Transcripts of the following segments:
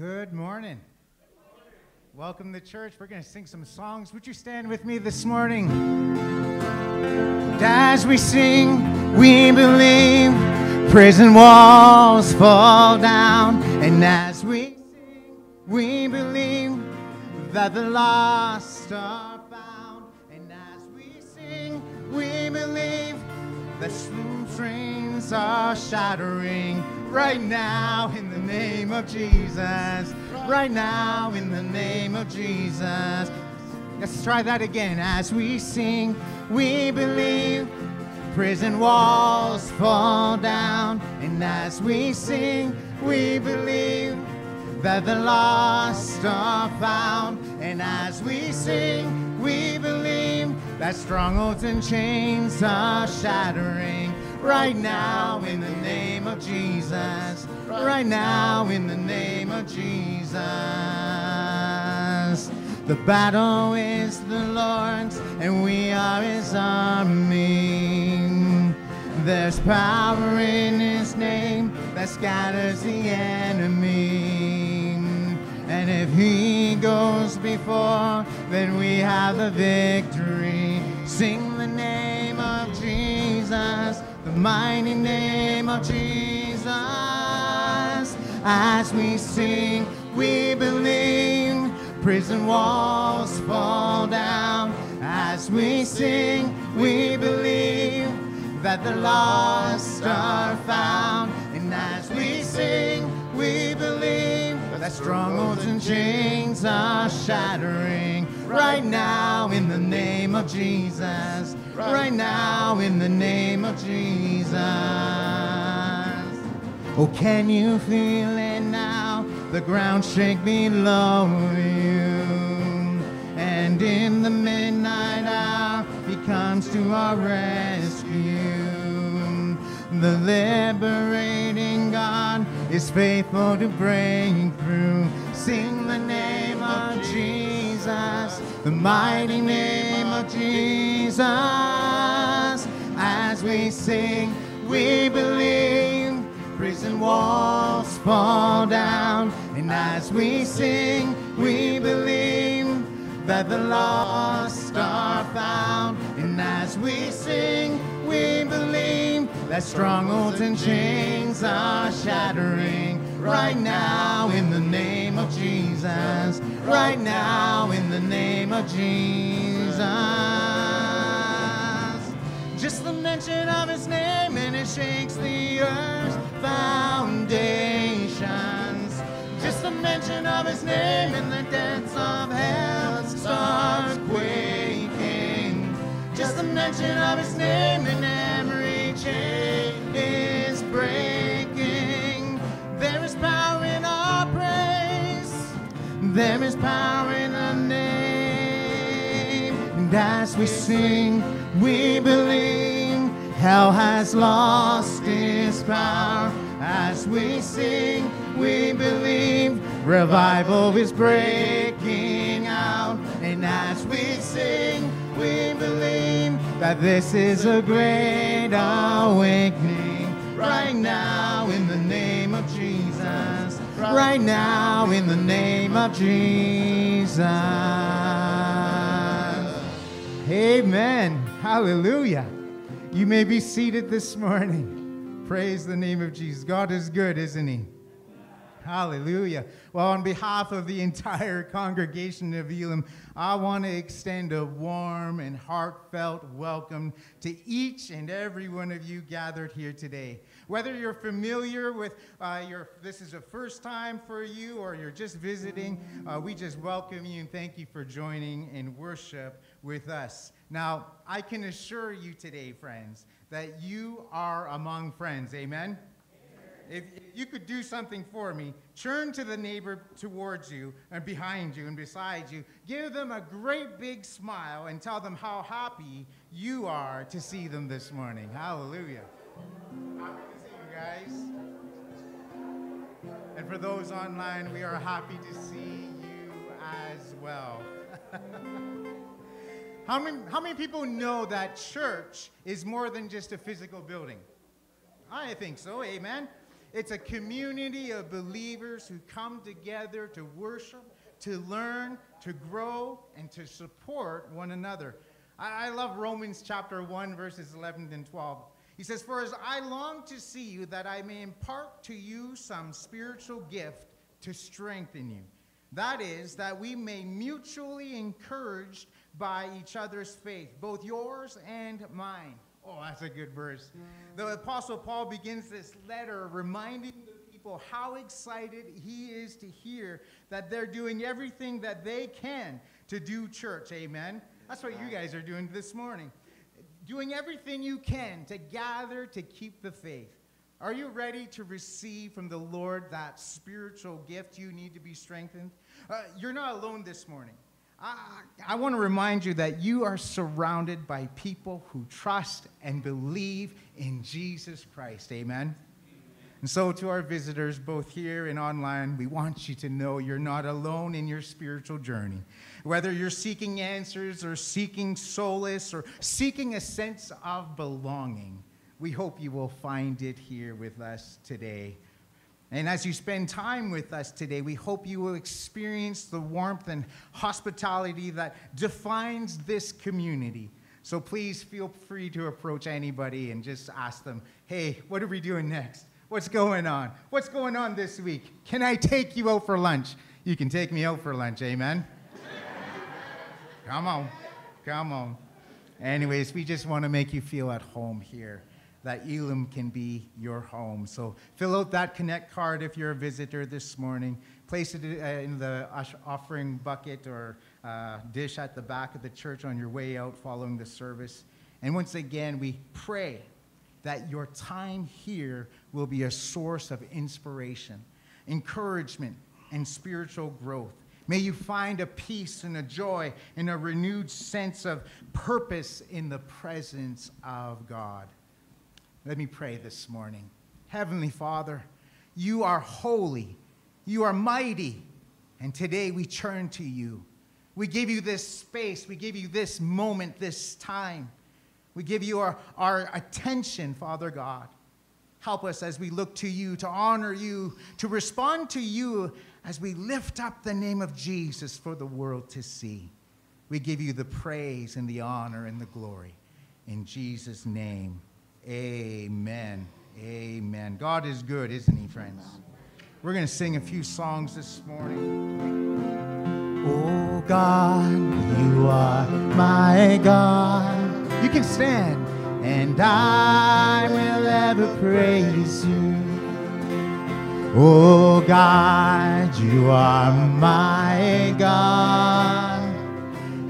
Good morning. Welcome to church. We're going to sing some songs. Would you stand with me this morning? As we sing, we believe prison walls fall down. And as we sing, we believe that the lost are found. And as we sing, we believe that strings are shattering right now in the name of Jesus. Right now in the name of Jesus. Let's try that again. As we sing, we believe prison walls fall down. And as we sing, we believe that the lost are found. And as we sing, we believe that strongholds and chains are shattering right now in the name of Jesus. Right now in the name of Jesus. The battle is the Lord's and we are his army. There's power in his name that scatters the enemy. And if he goes before, then we have the victory. Sing the name of Jesus, the mighty name of Jesus. As we sing, we believe prison walls fall down. As we sing, we believe that the lost are found. And as we sing, we believe that strongholds and chains are shattering right now in the name of Jesus. Right now in the name of Jesus. Oh, can you feel it now? The ground shake below you. And in the midnight hour, he comes to our rescue. The liberating God is faithful to break through. Sing the name of Jesus, the mighty name of Jesus. As we sing, we believe prison walls fall down. And as we sing, we believe that the lost are found. And as we sing, that strongholds and chains are shattering right now in the name of Jesus. Right now in the name of Jesus. Just the mention of his name and it shakes the earth's foundations. Just the mention of his name and the depths of hell starts quaking. Just the mention of his name and There is power in our praise. There is power in the name. And as we sing, we believe hell has lost its power. As we sing, we believe revival is breaking out. And as we sing, we believe that this is a great awakening right now in the name of Jesus. Right now in the name of Jesus. Amen. Hallelujah. You may be seated this morning. Praise the name of Jesus. God is good, isn't He? Hallelujah. Well, on behalf of the entire congregation of Elim, I want to extend a warm and heartfelt welcome to each and every one of you gathered here today. Whether you're familiar with uh, your, this is a first time for you, or you're just visiting, uh, we just welcome you and thank you for joining in worship with us. Now, I can assure you today, friends, that you are among friends. Amen. If you could do something for me, turn to the neighbor towards you and behind you and beside you. Give them a great big smile and tell them how happy you are to see them this morning. Hallelujah. Happy to see you guys. And for those online, we are happy to see you as well. how, many, how many people know that church is more than just a physical building? I think so, amen. It's a community of believers who come together to worship, to learn, to grow, and to support one another. I, I love Romans chapter 1, verses 11 and 12. He says, For as I long to see you, that I may impart to you some spiritual gift to strengthen you. That is, that we may mutually encouraged by each other's faith, both yours and mine. Oh, that's a good verse. The Apostle Paul begins this letter reminding the people how excited he is to hear that they're doing everything that they can to do church. Amen. That's what you guys are doing this morning. Doing everything you can to gather to keep the faith. Are you ready to receive from the Lord that spiritual gift you need to be strengthened? Uh, you're not alone this morning. I, want to remind you that you are surrounded by people who trust and believe in Jesus Christ. Amen. And so, to our visitors, both here and online, we want you to know you're not alone in your spiritual journey. Whether you're seeking answers or seeking solace or seeking a sense of belonging, we hope you will find it here with us today. And as you spend time with us today, we hope you will experience the warmth and hospitality that defines this community. So please feel free to approach anybody and just ask them, hey, what are we doing next? What's going on? What's going on this week? Can I take you out for lunch? You can take me out for lunch, amen? come on, come on. Anyways, we just want to make you feel at home here that Elim can be your home. So fill out that Connect card if you're a visitor this morning. Place it uh, in the offering bucket or uh, dish at the back of the church on your way out following the service. And once again, we pray that your time here will be a source of inspiration, encouragement, and spiritual growth. May you find a peace and a joy and a renewed sense of purpose in the presence of God. Let me pray this morning. Heavenly Father, you are holy, you are mighty, and today we turn to you. We give you this space, we give you this moment, this time. We give you our, our attention, Father God. Help us as we look to you, to honor you, to respond to you as we lift up the name of Jesus for the world to see. We give you the praise and the honor and the glory. In Jesus' name. Amen. Amen. God is good, isn't He, friends? We're going to sing a few songs this morning. Oh God, you are my God. You can stand, and I will ever praise you. Oh God, you are my God,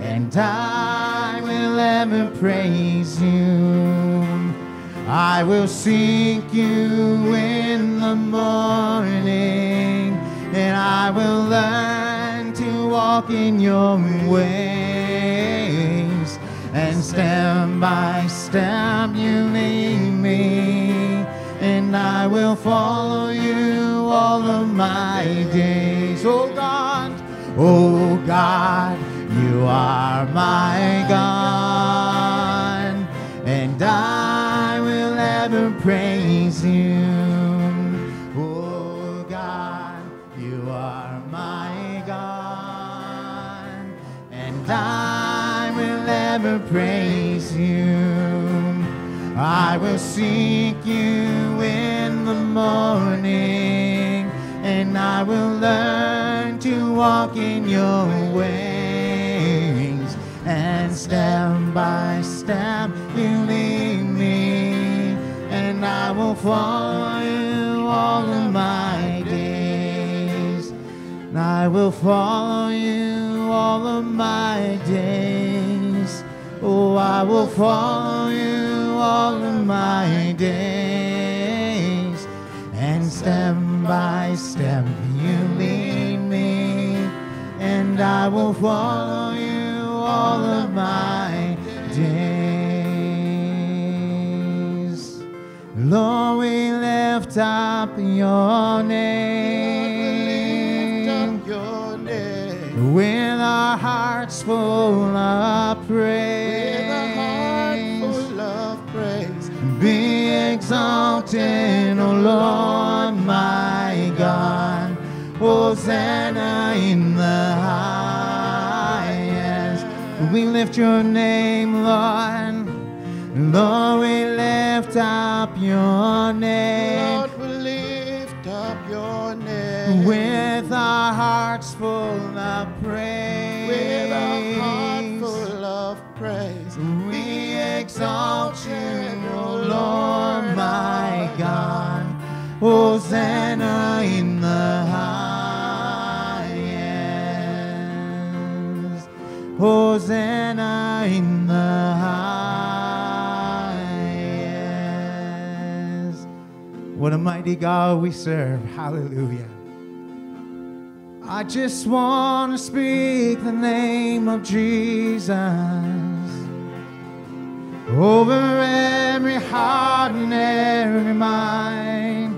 and I will ever praise you. I will seek you in the morning, and I will learn to walk in your ways. And step by step you lead me, and I will follow you all of my days. Oh God, oh God, you are my God, and I you. Oh God, you are my God, and I will ever praise you. I will seek you in the morning, and I will learn to walk in your ways. And step by step, you lead I will follow you all of my days. And I will follow you all of my days. Oh, I will follow you all of my days. And step by step you lead me, and I will follow you all of my days. Lord, we lift up your name. Your name. With our hearts full of praise. With our heart full of praise. Be exalted, O Lord my God. Hosanna in the highest. We lift your name, Lord. Lord, we lift up your name. Lord, we lift up your name. With our hearts full of praise. With our heart full of praise. We exalt you, O Lord, my God. Hosanna in the highest. Hosanna in the highest. What a mighty God we serve. Hallelujah. I just want to speak the name of Jesus over every heart and every mind.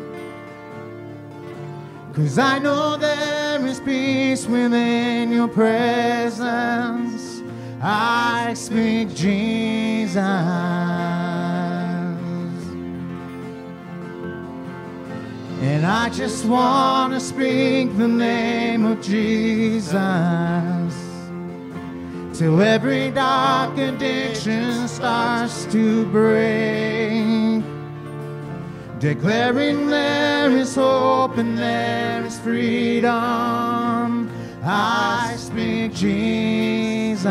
Cause I know there is peace within your presence. I speak Jesus. And I just want to speak the name of Jesus till every dark addiction starts to break. Declaring there is hope and there is freedom. I speak Jesus.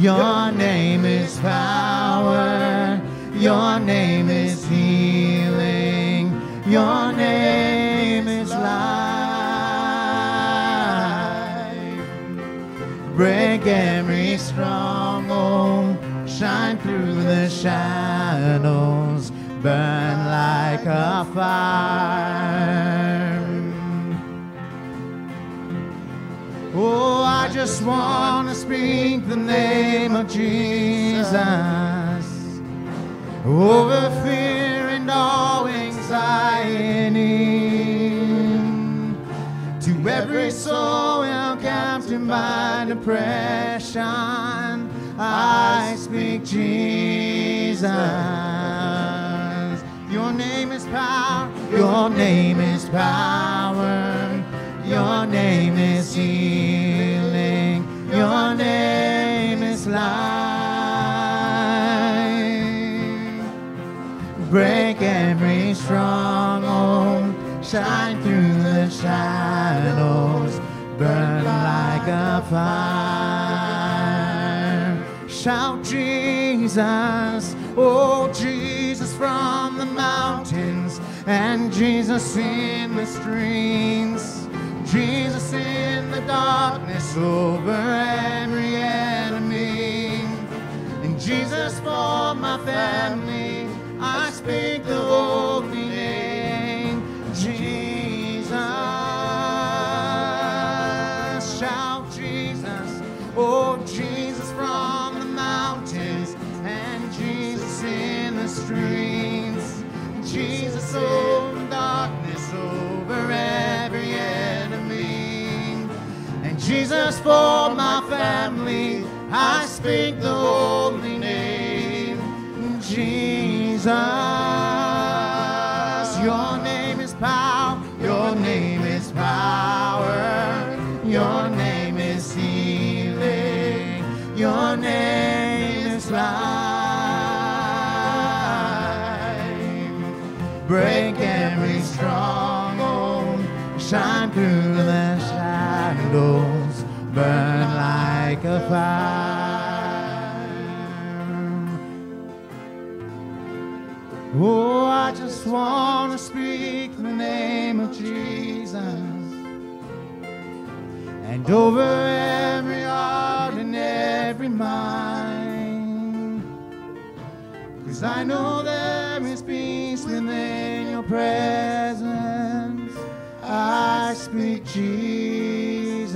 Your name is power. Your name is healing. Your name is life. Break every stronghold. Shine through the shadows. Burn like a fire. Oh, I just want to speak the name of Jesus over fear and all anxiety. To every soul held captive by depression, I speak Jesus. Your name is power. Your name is power. Your name is healing. Your name is life. Break every stronghold. Shine through the shadows. Burn like a fire. Shout Jesus. Oh, Jesus from the mountains. And Jesus in the streets. Jesus in the darkness over every enemy. And Jesus for my family, speak the holy name. Jesus, shout Jesus, oh Jesus from the mountains, and Jesus in the streets. Jesus over darkness, over every enemy. And Jesus for my family, I speak the holy name. Jesus, your name is power, your name is power, your name is healing, your name is life. Break every stronghold, shine through the shadows, burn like a fire. Oh, I just want to speak the name of Jesus. And over every heart and every mind. Cause I know there is peace within your presence. I speak Jesus.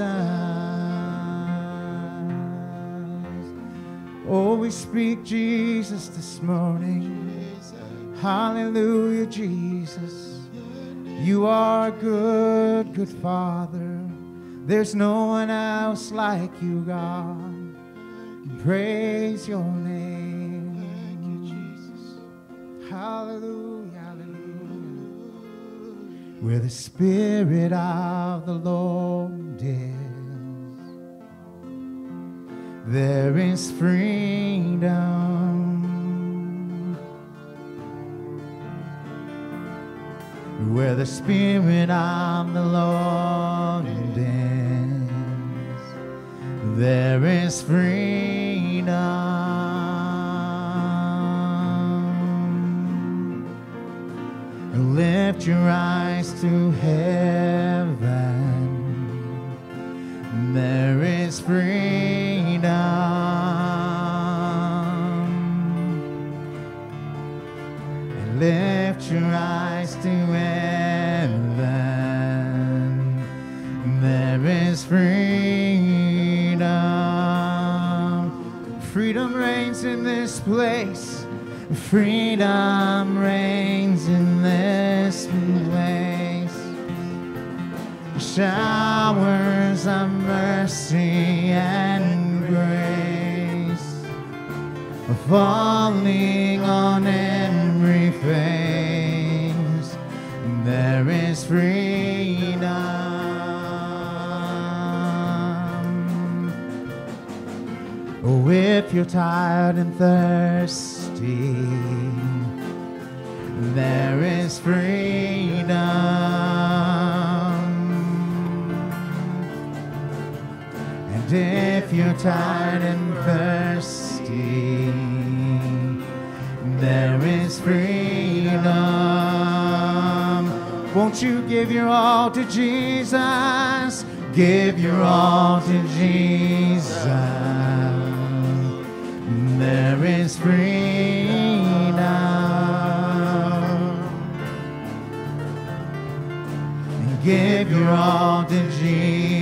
Oh, we speak Jesus this morning. Hallelujah, Jesus. You are a good, good Father. There's no one else like you, God. Praise your name. Thank you, Jesus. Hallelujah, hallelujah. where the Spirit of the Lord is. There is freedom. Where the Spirit of the Lord is, there is freedom. Lift your eyes to heaven. There is freedom. Lift your eyes In this place. Freedom reigns in this place. Showers of mercy and grace falling on every face. There is freedom. Oh, if you're tired and thirsty, there is freedom. And if you're tired and thirsty, there is freedom. Won't you give your all to Jesus? Give your all to Jesus. There is freedom. Give your all to Jesus.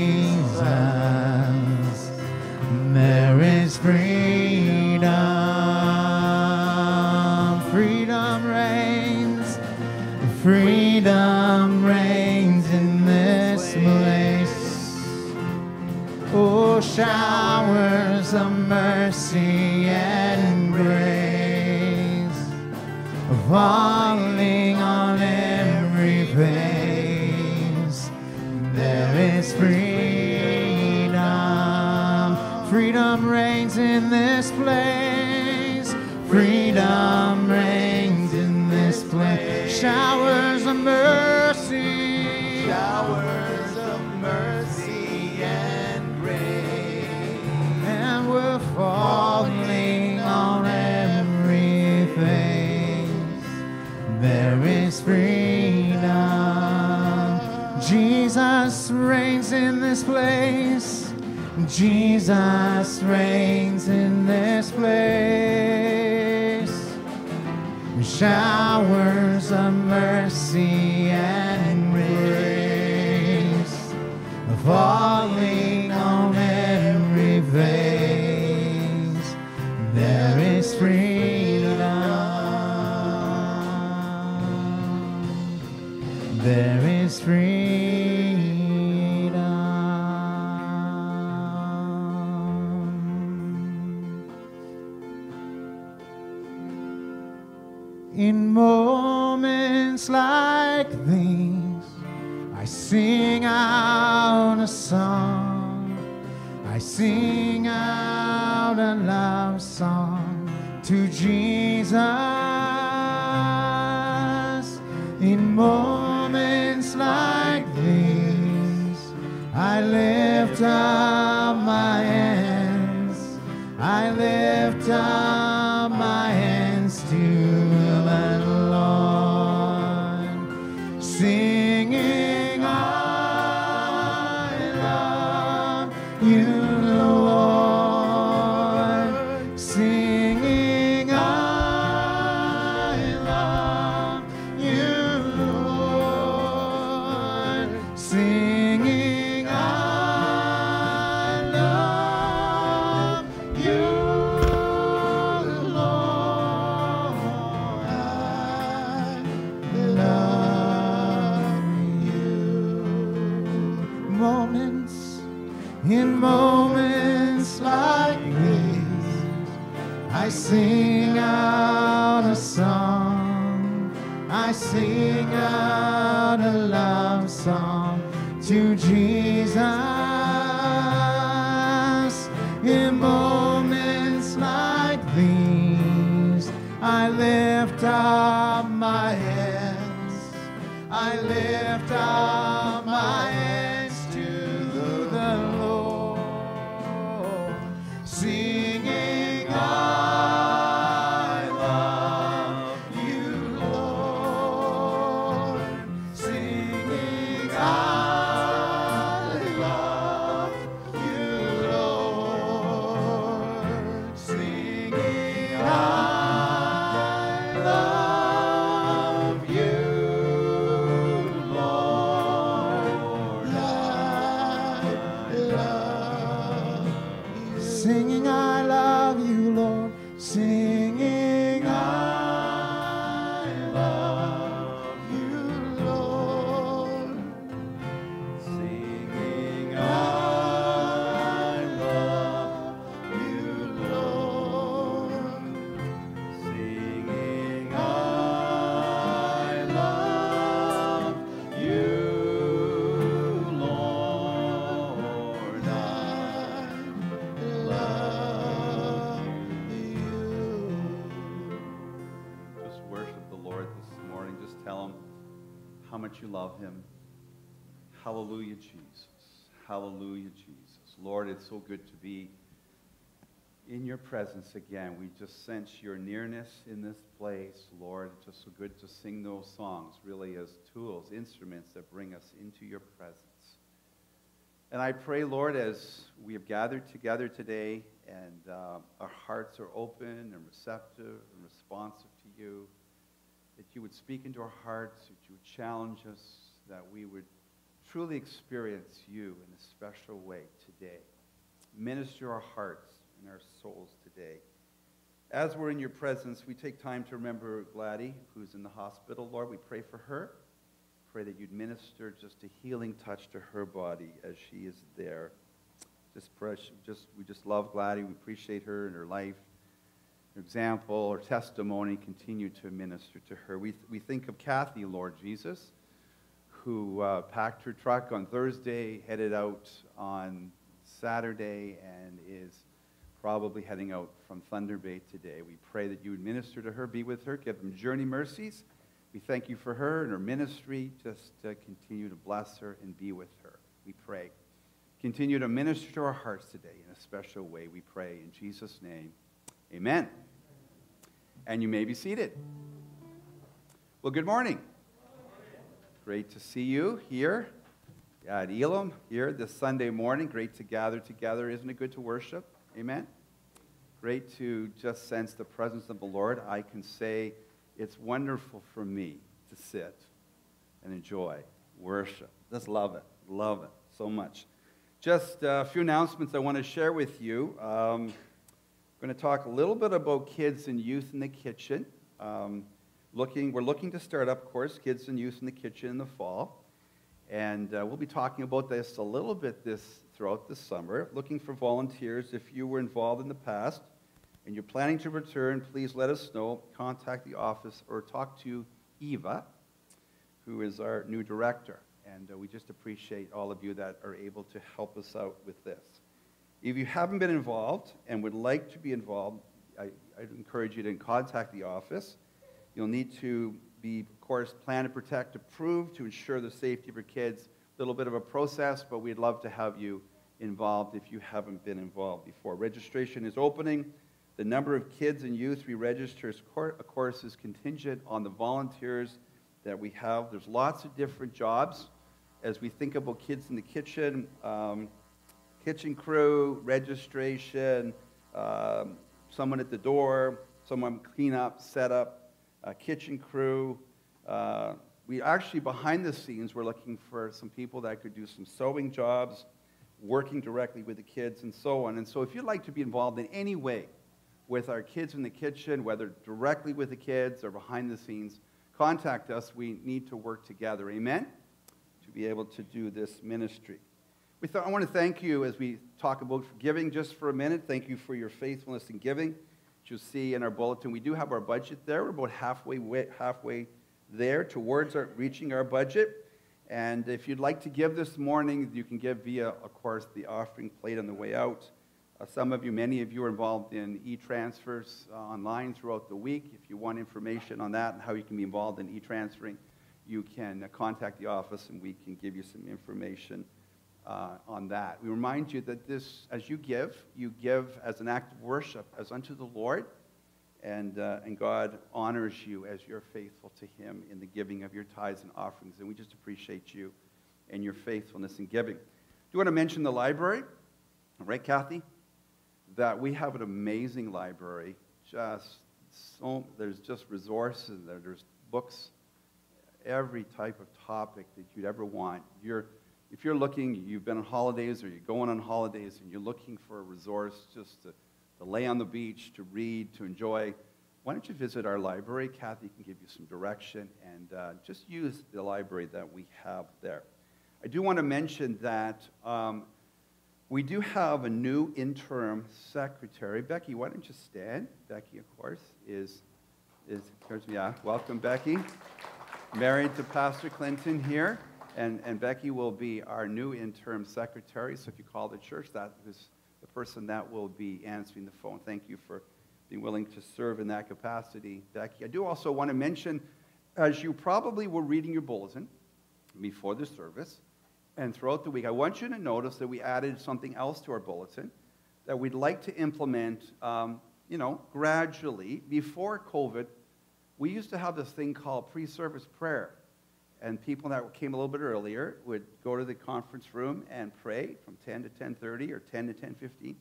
Presence again. We just sense your nearness in this place, Lord. It's just so good to sing those songs, really, as tools, instruments that bring us into your presence. And I pray, Lord, as we have gathered together today and uh, our hearts are open and receptive and responsive to you, that you would speak into our hearts, that you would challenge us, that we would truly experience you in a special way today. Minister our hearts and our souls today. As we're in your presence, we take time to remember Gladys, who's in the hospital. Lord, we pray for her. Pray that you'd minister just a healing touch to her body as she is there. Just, fresh, just we just love Gladys. We appreciate her and her life, her example, her testimony. Continue to minister to her. We, we think of Kathy, Lord Jesus, who uh, packed her truck on Thursday, headed out on Saturday, and is probably heading out from Thunder Bay today. We pray that you would minister to her, be with her, give them journey mercies. We thank you for her and her ministry. Just uh, continue to bless her and be with her. We pray. Continue to minister to our hearts today in a special way. We pray in Jesus' name. Amen. And you may be seated. Well, good morning. Great to see you here at Elim here this Sunday morning. Great to gather together. Isn't it good to worship? Amen. Great to just sense the presence of the Lord. I can say it's wonderful for me to sit and enjoy worship. Just love it. Love it so much. Just a few announcements I want to share with you. Um, I'm going to talk a little bit about kids and youth in the kitchen. Um, looking, we're looking to start up, of course, kids and youth in the kitchen in the fall. And uh, we'll be talking about this a little bit this throughout the summer. Looking for volunteers. If you were involved in the past and you're planning to return, please let us know. Contact the office or talk to Eva, who is our new director. And uh, we just appreciate all of you that are able to help us out with this. If you haven't been involved and would like to be involved, I, I'd encourage you to contact the office. You'll need to be, of course, Plan to Protect approved to ensure the safety of your kids. Little bit of a process, but we'd love to have you involved if you haven't been involved before. Registration is opening. The number of kids and youth we register, of course, is contingent on the volunteers that we have. There's lots of different jobs. As we think about kids in the kitchen, um, kitchen crew, registration, um, someone at the door, someone clean up, set up, uh, kitchen crew. Uh, we actually, behind the scenes, we're looking for some people that could do some sewing jobs, working directly with the kids, and so on. And so, if you'd like to be involved in any way with our kids in the kitchen, whether directly with the kids or behind the scenes, contact us. We need to work together. Amen? To be able to do this ministry. We th- I want to thank you as we talk about giving just for a minute. Thank you for your faithfulness in giving. As you'll see in our bulletin, we do have our budget there. We're about halfway, halfway there towards our, reaching our budget. And if you'd like to give this morning, you can give via, of course, the offering plate on the way out. Uh, some of you, many of you are involved in e-transfers uh, online throughout the week. If you want information on that and how you can be involved in e-transferring, you can uh, contact the office and we can give you some information uh, on that. We remind you that this, as you give, you give as an act of worship, as unto the Lord, and, uh, and God honors you as you're faithful to Him in the giving of your tithes and offerings. And we just appreciate you and your faithfulness in giving. Do you want to mention the library? Right, Kathy? That we have an amazing library. Just so, there's just resources, there, there's books, every type of topic that you'd ever want. You're, if you're looking, you've been on holidays or you're going on holidays and you're looking for a resource just to to lay on the beach, to read, to enjoy, why don't you visit our library? Kathy can give you some direction and uh, just use the library that we have there. I do want to mention that um, we do have a new interim secretary. Becky, why don't you stand? Becky, of course, is, is yeah, welcome, Becky. Married to Pastor Clinton here. And, and Becky will be our new interim secretary. So if you call the church, that is the person that will be answering the phone. Thank you for being willing to serve in that capacity, Becky. I do also want to mention, as you probably were reading your bulletin before the service and throughout the week, I want you to notice that we added something else to our bulletin that we'd like to implement, um, you know, gradually. Before COVID, we used to have this thing called pre-service prayer and people that came a little bit earlier would go to the conference room and pray from 10 to 10.30 or 10 to 10.15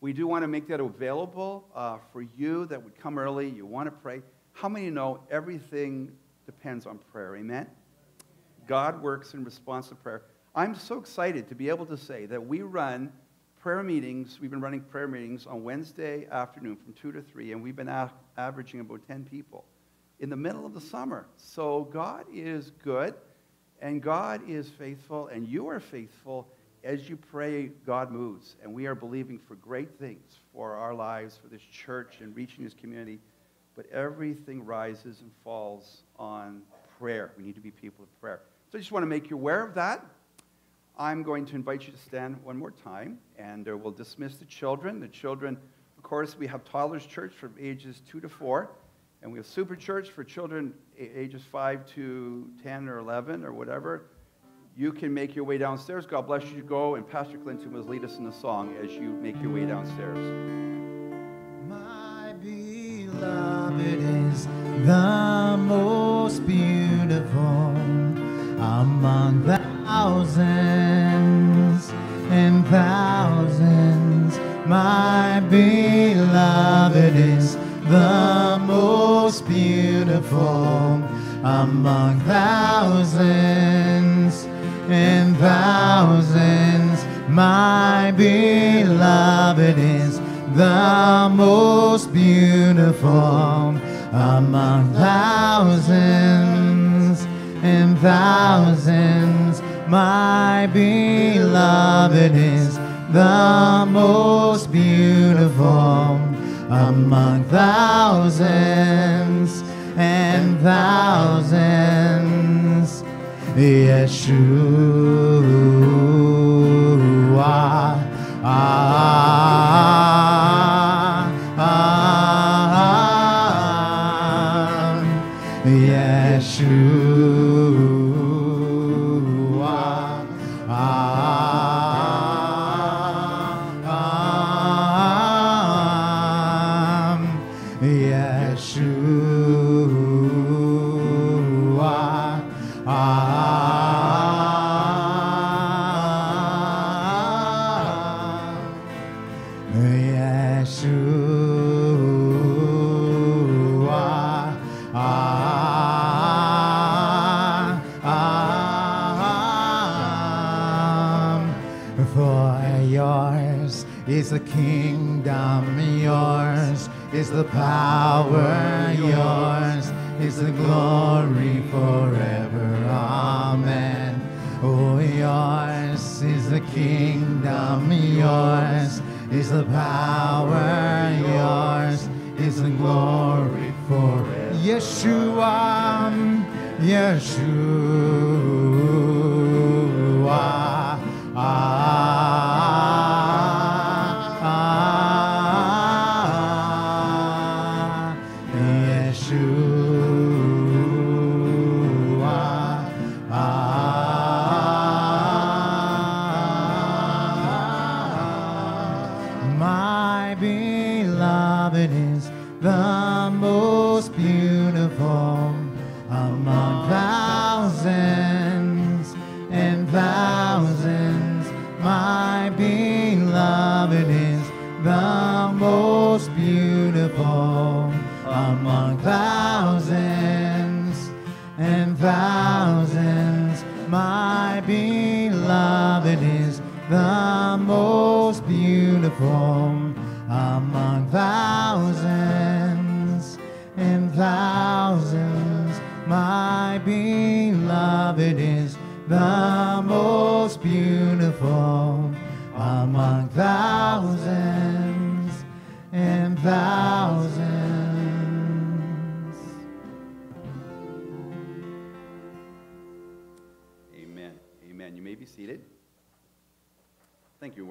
we do want to make that available uh, for you that would come early you want to pray. How many know everything depends on prayer? Amen? God works in response to prayer. I'm so excited to be able to say that we run prayer meetings we've been running prayer meetings on wednesday afternoon from 2 to 3 and we've been a- averaging about 10 people in the middle of the summer. So God is good and God is faithful and you are faithful as you pray, God moves. And we are believing for great things for our lives, for this church and reaching this community. But everything rises and falls on prayer. We need to be people of prayer. So I just want to make you aware of that. I'm going to invite you to stand one more time, and uh, we'll dismiss the children. The children, of course, we have toddlers church from ages 2 to 4. And we have Super Church for children ages 5 to 10 or 11 or whatever. You can make your way downstairs. God bless you. Go, and Pastor Clinton will lead us in the song as you make your way downstairs. My beloved is the most beautiful among thousands and thousands. My beloved is the most beautiful among thousands and thousands. My beloved is the most beautiful among thousands and thousands. My beloved is the most beautiful among thousands and thousands. Yeshua. Ah, Yeshua. Ah, ah, for yours is the kingdom, yours is the power, yours is the glory forever. Amen. Oh, yours is the kingdom, yours is the power, yours is the glory forever. Yeshua, Yeshua.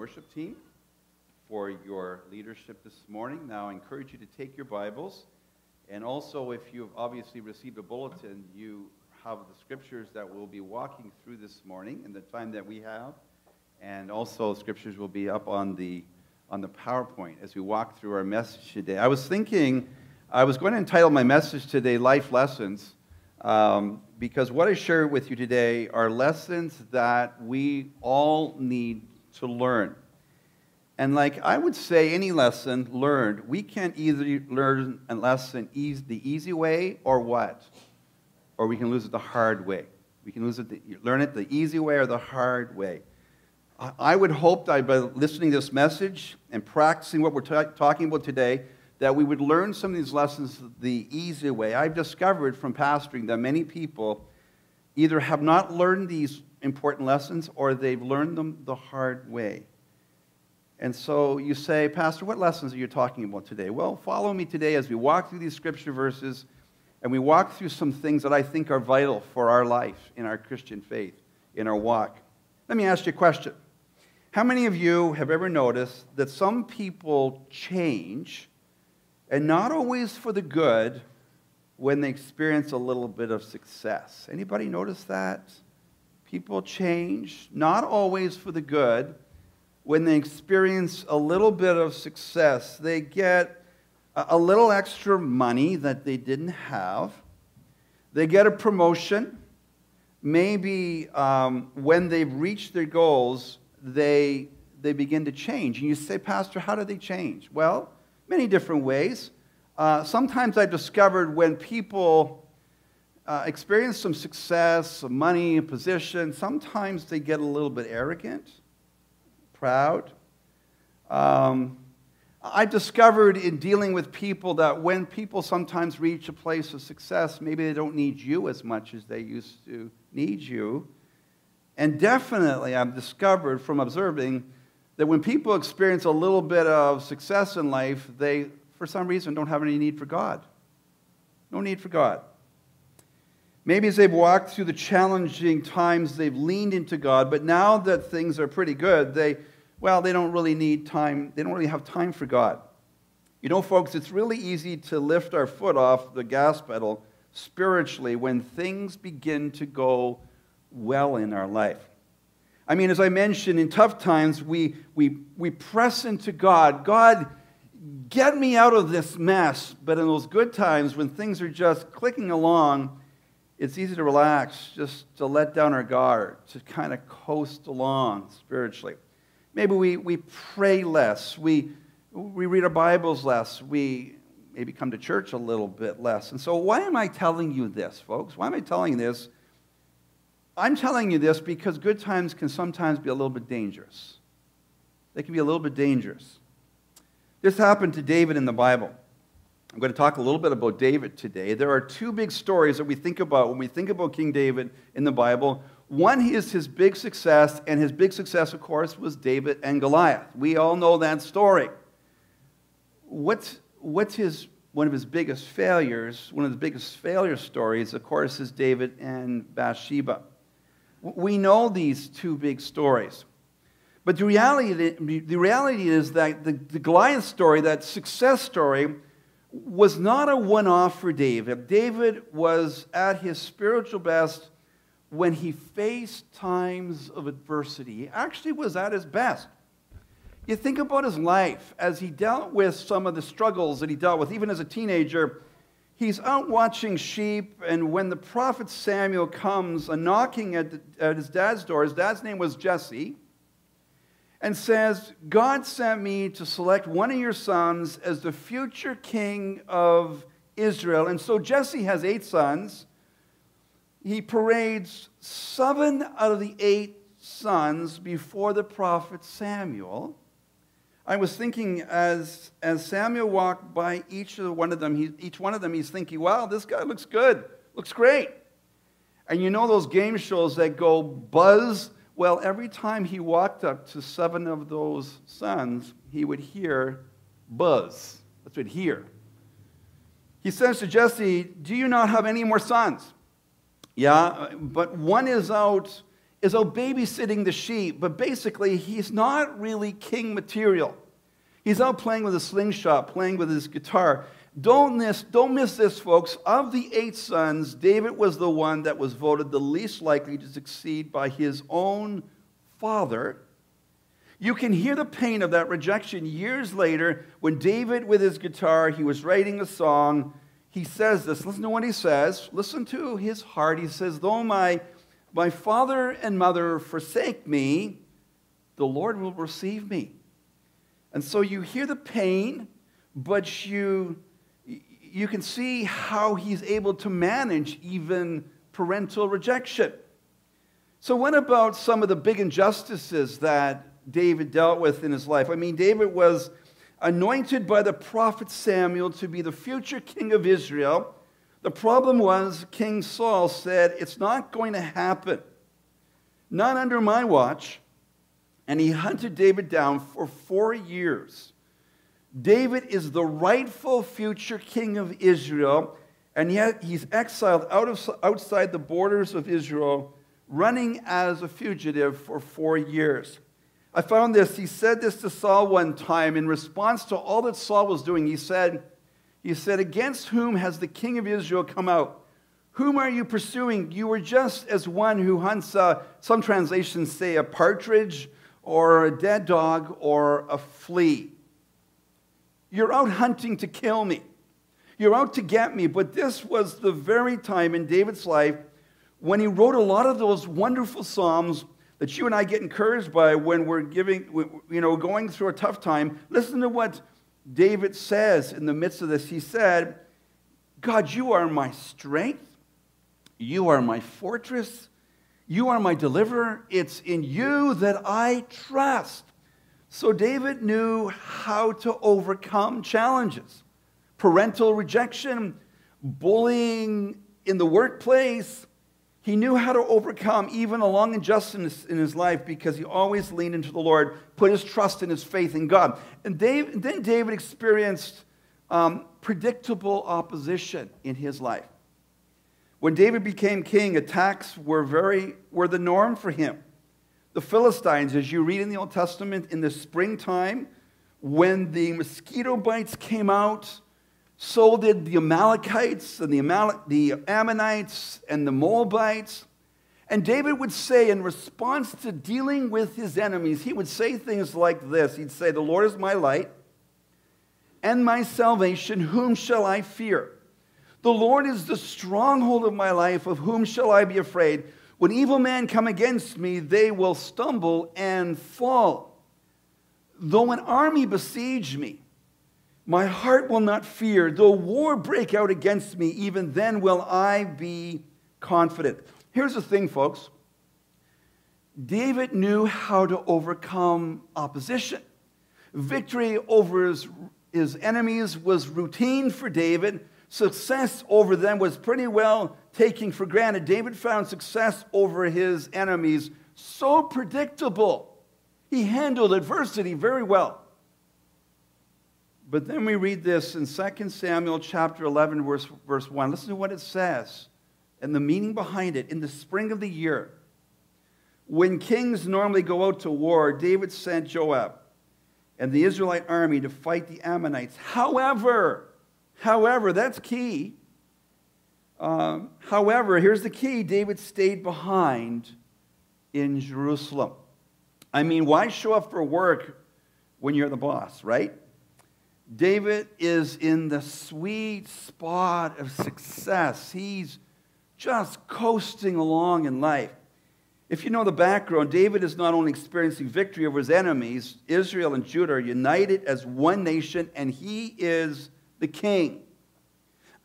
Worship team, for your leadership this morning. Now, I encourage you to take your Bibles. And also, if you've obviously received a bulletin, you have the scriptures that we'll be walking through this morning in the time that we have. And also, scriptures will be up on the, on the PowerPoint as we walk through our message today. I was thinking, I was going to entitle my message today Life Lessons. Um, because what I share with you today are lessons that we all need to learn. And like I would say, any lesson learned, we can either learn a lesson eas- the easy way or what? Or we can lose it the hard way. We can lose it the, learn it the easy way or the hard way. I- would hope that by listening to this message and practicing what we're ta- talking about today, that we would learn some of these lessons the easy way. I've discovered from pastoring that many people either have not learned these important lessons or they've learned them the hard way. And so you say, Pastor, what lessons are you talking about today? Well, follow me today as we walk through these scripture verses and we walk through some things that I think are vital for our life in our Christian faith, in our walk. Let me ask you a question. How many of you have ever noticed that some people change, and not always for the good, when they experience a little bit of success? Anybody notice that? People change, not always for the good, when they experience a little bit of success. They get a little extra money that they didn't have. They get a promotion. Maybe um, when they've reached their goals, they, they begin to change. And you say, Pastor, how do they change? Well, many different ways. Uh, sometimes I've discovered when people uh, experience some success, some money, a position, sometimes they get a little bit arrogant, proud. Um, I've discovered in dealing with people that when people sometimes reach a place of success, maybe they don't need you as much as they used to need you. And definitely, I've discovered from observing that when people experience a little bit of success in life, they, for some reason, don't have any need for God. No need for God. Maybe as they've walked through the challenging times, they've leaned into God, but now that things are pretty good, they, well, they don't really need time, they don't really have time for God. You know, folks, it's really easy to lift our foot off the gas pedal spiritually when things begin to go well in our life. I mean, as I mentioned, in tough times, we, we, we press into God. God, get me out of this mess. But in those good times, when things are just clicking along, it's easy to relax, just to let down our guard, to kind of coast along spiritually. Maybe we, we pray less, we, we read our Bibles less, we maybe come to church a little bit less. And so, why am I telling you this, folks? Why am I telling you this? I'm telling you this because good times can sometimes be a little bit dangerous. They can be a little bit dangerous. This happened to David in the Bible. I'm going to talk a little bit about David today. There are two big stories that we think about when we think about King David in the Bible. One is his big success, and his big success, of course, was David and Goliath. We all know that story. What's, what's his one of his biggest failures, one of the biggest failure stories, of course, is David and Bathsheba. We know these two big stories. But the reality, the reality is that the, the Goliath story, that success story, was not a one off for David. David was at his spiritual best when he faced times of adversity. He actually was at his best. You think about his life as he dealt with some of the struggles that he dealt with, even as a teenager. He's out watching sheep, and when the prophet Samuel comes a knocking at, the, at his dad's door, his dad's name was Jesse, and says, God sent me to select one of your sons as the future king of Israel. And so Jesse has eight sons. He parades seven out of the eight sons before the prophet Samuel. I was thinking as, as Samuel walked by each of one of them, he, each one of them, he's thinking, wow, this guy looks good, looks great. And you know those game shows that go buzz? Well, every time he walked up to seven of those sons, he would hear buzz. That's what he'd hear. He says to Jesse, Do you not have any more sons? Yeah, but one is out is out babysitting the sheep, but basically, he's not really king material. He's out playing with a slingshot, playing with his guitar. Don't miss, don't miss this, folks. Of the eight sons, David was the one that was voted the least likely to succeed by his own father. You can hear the pain of that rejection years later when David, with his guitar, he was writing a song. He says this. Listen to what he says. Listen to his heart. He says, Though my my father and mother forsake me, the Lord will receive me. And so you hear the pain, but you, you can see how he's able to manage even parental rejection. So, what about some of the big injustices that David dealt with in his life? I mean, David was anointed by the prophet Samuel to be the future king of Israel. The problem was King Saul said, It's not going to happen. Not under my watch. And he hunted David down for four years. David is the rightful future king of Israel, and yet he's exiled out of, outside the borders of Israel, running as a fugitive for four years. I found this. He said this to Saul one time in response to all that Saul was doing. He said, he said, Against whom has the king of Israel come out? Whom are you pursuing? You are just as one who hunts, uh, some translations say, a partridge or a dead dog or a flea. You're out hunting to kill me. You're out to get me. But this was the very time in David's life when he wrote a lot of those wonderful Psalms that you and I get encouraged by when we're giving, you know, going through a tough time. Listen to what David says in the midst of this, he said, God, you are my strength. You are my fortress. You are my deliverer. It's in you that I trust. So David knew how to overcome challenges parental rejection, bullying in the workplace, he knew how to overcome even a long injustice in his life because he always leaned into the Lord, put his trust and his faith in God. And Dave, then David experienced um, predictable opposition in his life. When David became king, attacks were, very, were the norm for him. The Philistines, as you read in the Old Testament, in the springtime, when the mosquito bites came out, so did the Amalekites and the, Amal- the Ammonites and the Moabites. And David would say, in response to dealing with his enemies, he would say things like this He'd say, The Lord is my light and my salvation. Whom shall I fear? The Lord is the stronghold of my life. Of whom shall I be afraid? When evil men come against me, they will stumble and fall. Though an army besiege me, my heart will not fear. Though war break out against me, even then will I be confident. Here's the thing, folks David knew how to overcome opposition. Victory over his, his enemies was routine for David. Success over them was pretty well taken for granted. David found success over his enemies so predictable. He handled adversity very well. But then we read this in 2 Samuel chapter 11, verse, verse 1. Listen to what it says and the meaning behind it. In the spring of the year, when kings normally go out to war, David sent Joab and the Israelite army to fight the Ammonites. However, however, that's key. Um, however, here's the key David stayed behind in Jerusalem. I mean, why show up for work when you're the boss, right? David is in the sweet spot of success. He's just coasting along in life. If you know the background, David is not only experiencing victory over his enemies, Israel and Judah are united as one nation, and he is the king.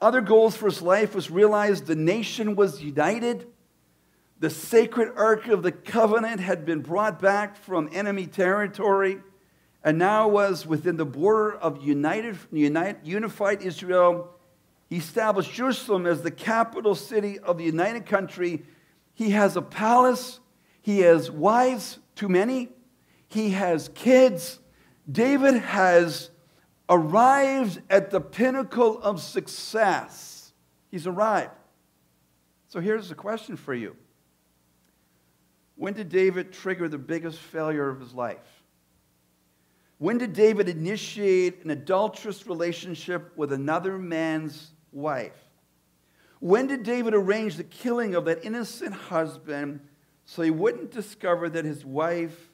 Other goals for his life was realized the nation was united. The sacred ark of the covenant had been brought back from enemy territory and now was within the border of united, unified Israel. He established Jerusalem as the capital city of the united country he has a palace. He has wives, too many. He has kids. David has arrived at the pinnacle of success. He's arrived. So here's the question for you When did David trigger the biggest failure of his life? When did David initiate an adulterous relationship with another man's wife? When did David arrange the killing of that innocent husband so he wouldn't discover that his wife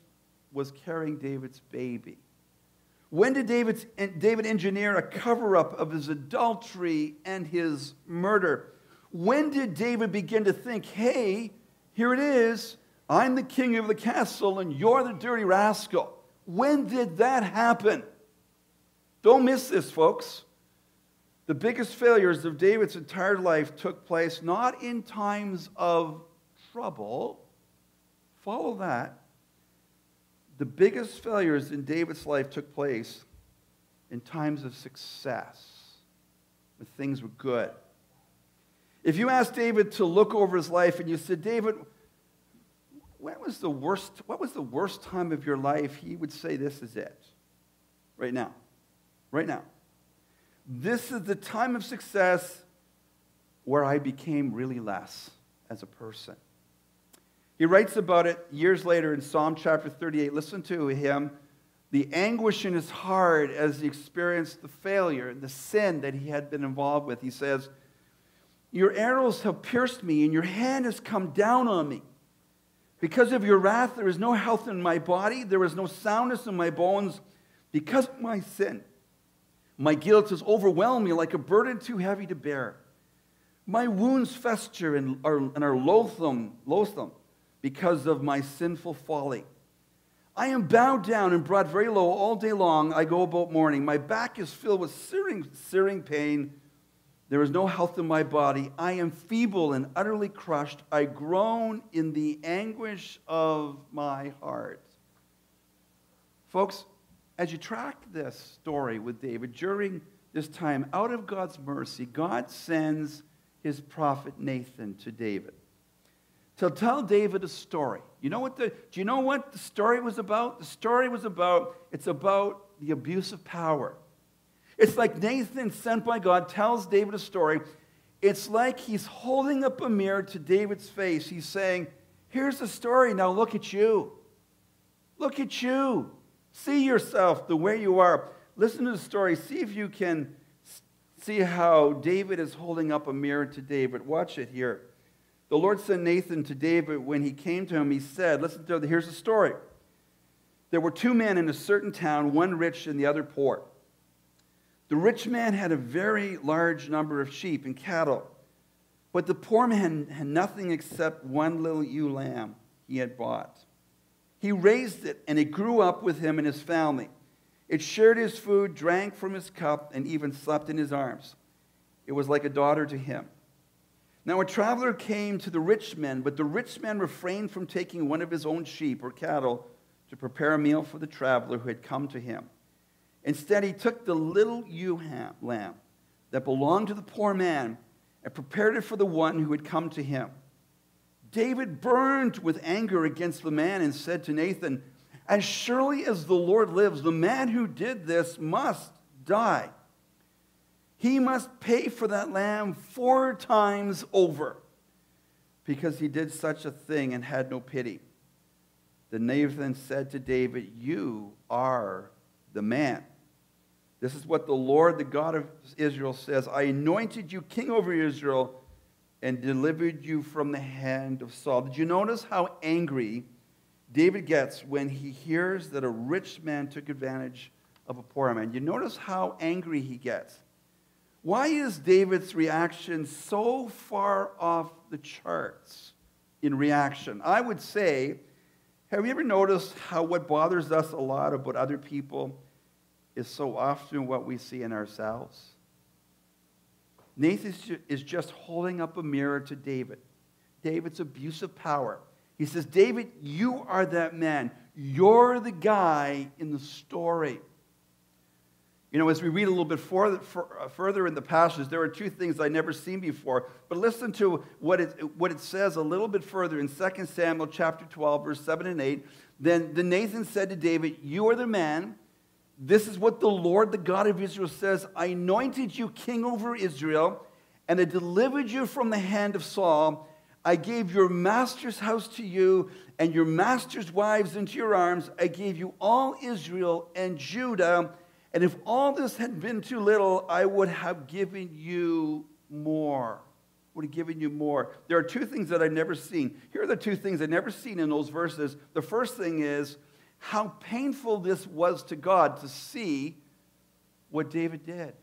was carrying David's baby? When did David, David engineer a cover up of his adultery and his murder? When did David begin to think, hey, here it is, I'm the king of the castle and you're the dirty rascal? When did that happen? Don't miss this, folks. The biggest failures of David's entire life took place not in times of trouble. Follow that. The biggest failures in David's life took place in times of success, when things were good. If you asked David to look over his life and you said, David, when was the worst, what was the worst time of your life? He would say, This is it. Right now. Right now. This is the time of success where I became really less as a person. He writes about it years later in Psalm chapter 38. Listen to him. The anguish in his heart as he experienced the failure the sin that he had been involved with. He says, Your arrows have pierced me, and your hand has come down on me. Because of your wrath, there is no health in my body, there is no soundness in my bones because of my sin. My guilt has overwhelmed me like a burden too heavy to bear. My wounds fester and are, and are loathsome, loathsome because of my sinful folly. I am bowed down and brought very low all day long. I go about mourning. My back is filled with searing, searing pain. There is no health in my body. I am feeble and utterly crushed. I groan in the anguish of my heart. Folks, as you track this story with David, during this time, out of God's mercy, God sends his prophet Nathan to David to tell David a story. You know what the, do you know what the story was about? The story was about, it's about the abuse of power. It's like Nathan, sent by God, tells David a story. It's like he's holding up a mirror to David's face. He's saying, Here's the story. Now look at you. Look at you. See yourself the way you are. Listen to the story. See if you can see how David is holding up a mirror to David. Watch it here. The Lord sent Nathan to David when he came to him. He said, Listen to here's the story. There were two men in a certain town, one rich and the other poor. The rich man had a very large number of sheep and cattle, but the poor man had nothing except one little ewe lamb he had bought. He raised it, and it grew up with him and his family. It shared his food, drank from his cup, and even slept in his arms. It was like a daughter to him. Now, a traveler came to the rich man, but the rich man refrained from taking one of his own sheep or cattle to prepare a meal for the traveler who had come to him. Instead, he took the little ewe lamb that belonged to the poor man and prepared it for the one who had come to him. David burned with anger against the man and said to Nathan, As surely as the Lord lives, the man who did this must die. He must pay for that lamb four times over because he did such a thing and had no pity. Then Nathan said to David, You are the man. This is what the Lord, the God of Israel, says I anointed you king over Israel and delivered you from the hand of Saul. Did you notice how angry David gets when he hears that a rich man took advantage of a poor man? You notice how angry he gets. Why is David's reaction so far off the charts in reaction? I would say, have you ever noticed how what bothers us a lot about other people is so often what we see in ourselves? Nathan is just holding up a mirror to David. David's abuse of power. He says, David, you are that man. You're the guy in the story. You know, as we read a little bit further, uh, further in the passage, there are two things I'd never seen before. But listen to what it, what it says a little bit further in 2 Samuel chapter 12, verse 7 and 8. Then, then Nathan said to David, You are the man this is what the Lord, the God of Israel, says I anointed you king over Israel, and I delivered you from the hand of Saul. I gave your master's house to you, and your master's wives into your arms. I gave you all Israel and Judah. And if all this had been too little, I would have given you more. Would have given you more. There are two things that I've never seen. Here are the two things I've never seen in those verses. The first thing is how painful this was to God to see what David did.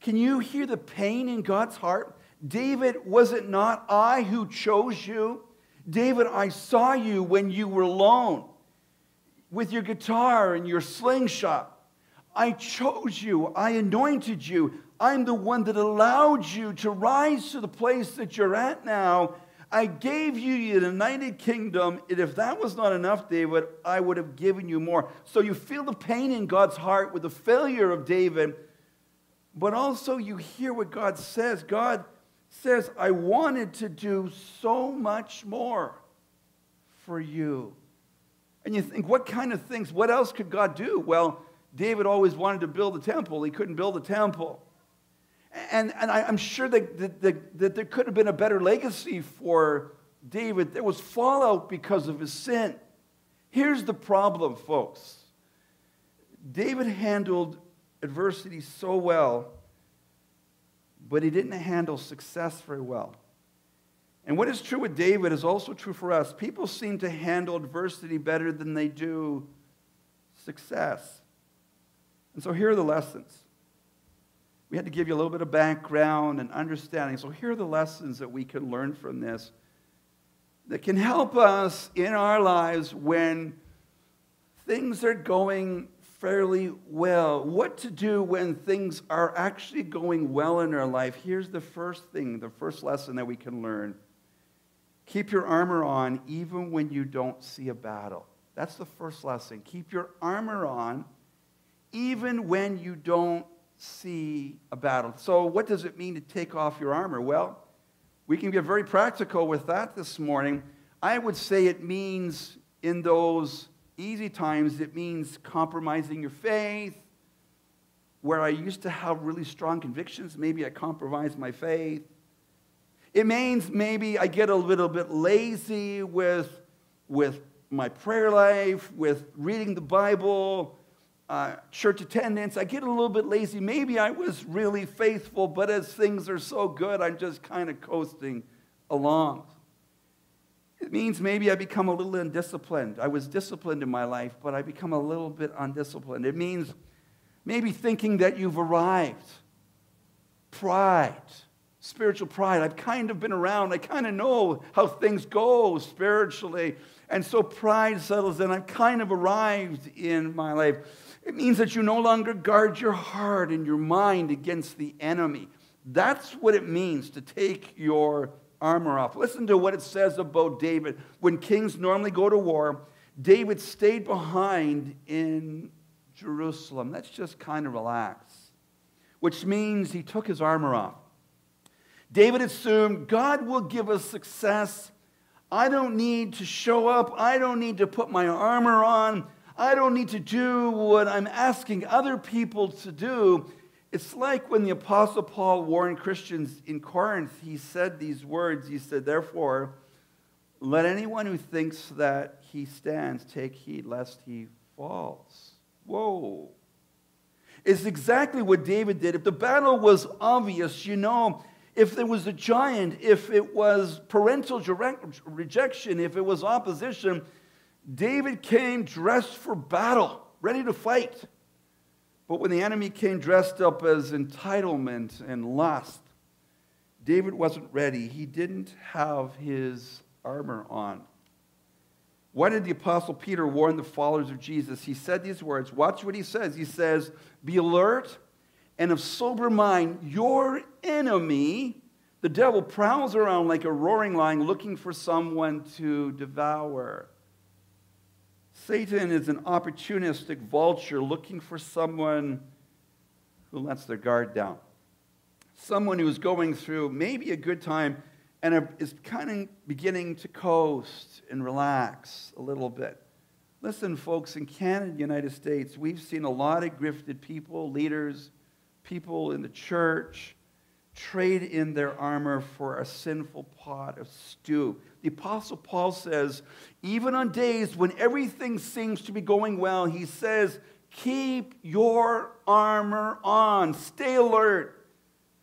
Can you hear the pain in God's heart? David, was it not I who chose you? David, I saw you when you were alone with your guitar and your slingshot. I chose you. I anointed you. I'm the one that allowed you to rise to the place that you're at now. I gave you the united kingdom, and if that was not enough, David, I would have given you more. So you feel the pain in God's heart with the failure of David, but also you hear what God says. God says, I wanted to do so much more for you. And you think, what kind of things, what else could God do? Well, David always wanted to build a temple, he couldn't build a temple. And, and I, am sure that, that, that, that there could have been a better legacy for David. There was fallout because of his sin. Here's the problem, folks David handled adversity so well, but he didn't handle success very well. And what is true with David is also true for us. People seem to handle adversity better than they do success. And so here are the lessons we had to give you a little bit of background and understanding. So, here are the lessons that we can learn from this that can help us in our lives when things are going fairly well. What to do when things are actually going well in our life. Here's the first thing, the first lesson that we can learn keep your armor on even when you don't see a battle. That's the first lesson. Keep your armor on even when you don't see a battle. So, what does it mean to take off your armor? Well, we can get very practical with that this morning. I would say it means in those easy times, it means compromising your faith. Where I used to have really strong convictions, maybe I compromise my faith. It means maybe I get a little bit lazy with, with my prayer life, with reading the Bible, uh, church attendance. I get a little bit lazy. Maybe I was really faithful, but as things are so good, I'm just kind of coasting along. It means maybe I become a little undisciplined. I was disciplined in my life, but I become a little bit undisciplined. It means maybe thinking that you've arrived. Pride, spiritual pride. I've kind of been around. I kind of know how things go spiritually. And so pride settles in. I've kind of arrived in my life. It means that you no longer guard your heart and your mind against the enemy. That's what it means to take your armor off. Listen to what it says about David. When kings normally go to war, David stayed behind in Jerusalem. Let's just kind of relax, which means he took his armor off. David assumed God will give us success. I don't need to show up, I don't need to put my armor on. I don't need to do what I'm asking other people to do. It's like when the Apostle Paul warned Christians in Corinth, he said these words. He said, Therefore, let anyone who thinks that he stands take heed lest he falls. Whoa. It's exactly what David did. If the battle was obvious, you know, if there was a giant, if it was parental rejection, if it was opposition, David came dressed for battle, ready to fight. But when the enemy came dressed up as entitlement and lust, David wasn't ready. He didn't have his armor on. Why did the Apostle Peter warn the followers of Jesus? He said these words. Watch what he says. He says, Be alert and of sober mind. Your enemy, the devil, prowls around like a roaring lion looking for someone to devour. Satan is an opportunistic vulture looking for someone who lets their guard down. Someone who is going through maybe a good time and is kind of beginning to coast and relax a little bit. Listen, folks, in Canada, United States, we've seen a lot of grifted people, leaders, people in the church trade in their armor for a sinful pot of stew. The Apostle Paul says, even on days when everything seems to be going well, he says, keep your armor on, stay alert.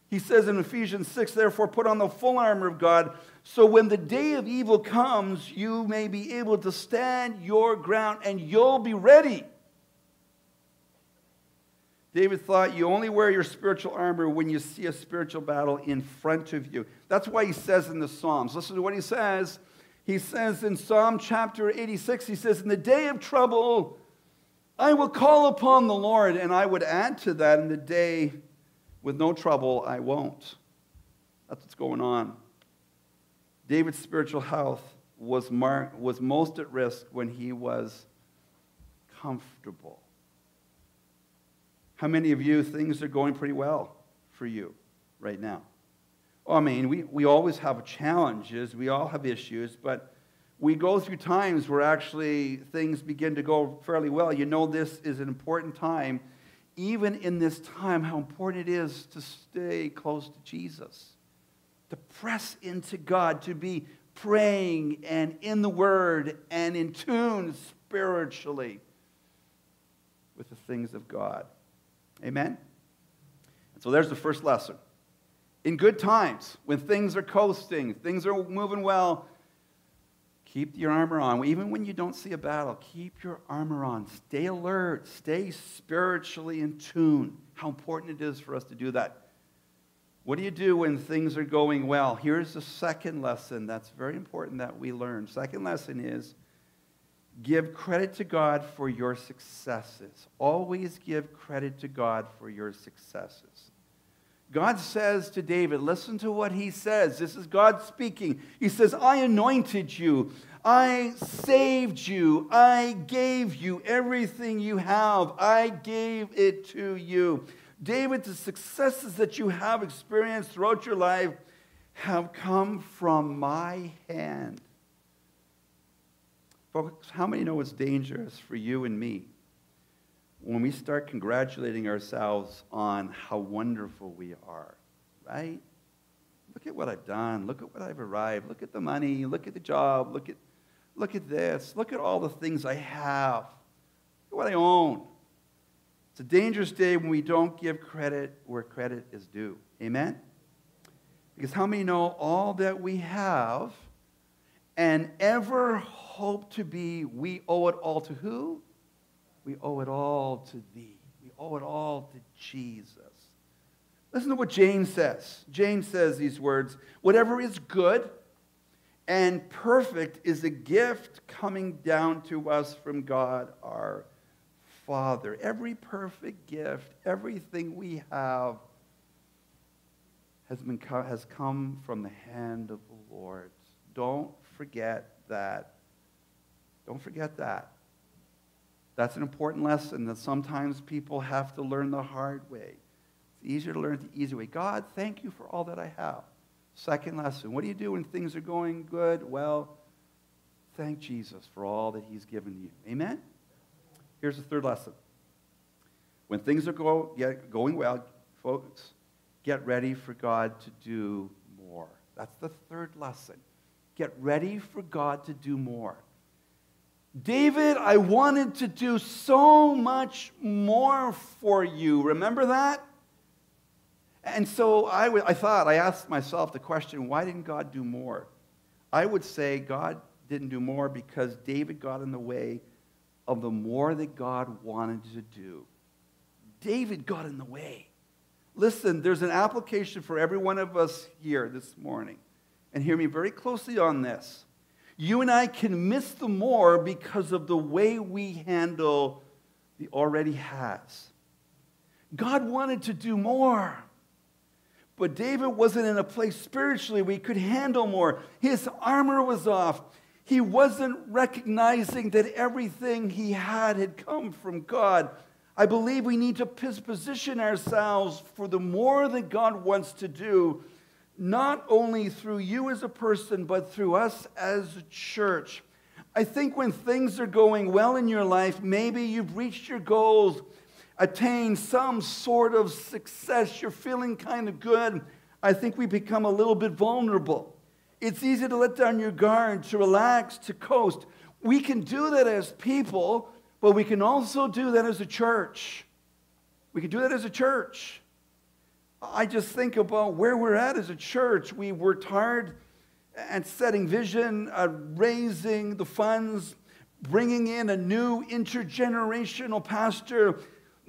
He says in Ephesians 6, therefore, put on the full armor of God, so when the day of evil comes, you may be able to stand your ground and you'll be ready. David thought you only wear your spiritual armor when you see a spiritual battle in front of you. That's why he says in the Psalms. Listen to what he says. He says in Psalm chapter 86, he says, In the day of trouble, I will call upon the Lord. And I would add to that, in the day with no trouble, I won't. That's what's going on. David's spiritual health was, mar- was most at risk when he was comfortable. How many of you, things are going pretty well for you right now? Well, I mean, we, we always have challenges, we all have issues, but we go through times where actually things begin to go fairly well. You know, this is an important time. Even in this time, how important it is to stay close to Jesus, to press into God, to be praying and in the Word and in tune spiritually with the things of God. Amen? And so there's the first lesson. In good times, when things are coasting, things are moving well, keep your armor on. Even when you don't see a battle, keep your armor on. Stay alert. Stay spiritually in tune. How important it is for us to do that. What do you do when things are going well? Here's the second lesson that's very important that we learn. Second lesson is Give credit to God for your successes. Always give credit to God for your successes. God says to David, listen to what he says. This is God speaking. He says, I anointed you. I saved you. I gave you everything you have. I gave it to you. David, the successes that you have experienced throughout your life have come from my hand. Folks, how many know it's dangerous for you and me when we start congratulating ourselves on how wonderful we are, right? Look at what I've done. Look at what I've arrived. Look at the money. Look at the job. Look at, look at this. Look at all the things I have. Look at what I own. It's a dangerous day when we don't give credit where credit is due. Amen? Because how many know all that we have and ever hope to be, we owe it all to who? We owe it all to thee. We owe it all to Jesus. Listen to what James says. James says these words Whatever is good and perfect is a gift coming down to us from God our Father. Every perfect gift, everything we have, has, been, has come from the hand of the Lord. Don't forget that don't forget that. That's an important lesson that sometimes people have to learn the hard way. It's easier to learn the easy way. God, thank you for all that I have. Second lesson what do you do when things are going good? Well, thank Jesus for all that he's given you. Amen? Here's the third lesson. When things are go, get, going well, folks, get ready for God to do more. That's the third lesson. Get ready for God to do more. David, I wanted to do so much more for you. Remember that? And so I, w- I thought, I asked myself the question why didn't God do more? I would say God didn't do more because David got in the way of the more that God wanted to do. David got in the way. Listen, there's an application for every one of us here this morning. And hear me very closely on this. You and I can miss the more because of the way we handle the already has. God wanted to do more. But David wasn't in a place spiritually where he could handle more. His armor was off. He wasn't recognizing that everything he had had come from God. I believe we need to position ourselves for the more that God wants to do, not only through you as a person, but through us as a church. I think when things are going well in your life, maybe you've reached your goals attained some sort of success, you're feeling kind of good, I think we become a little bit vulnerable. It's easy to let down your guard, to relax, to coast. We can do that as people, but we can also do that as a church. We can do that as a church. I just think about where we're at as a church. We worked hard at setting vision, uh, raising the funds, bringing in a new intergenerational pastor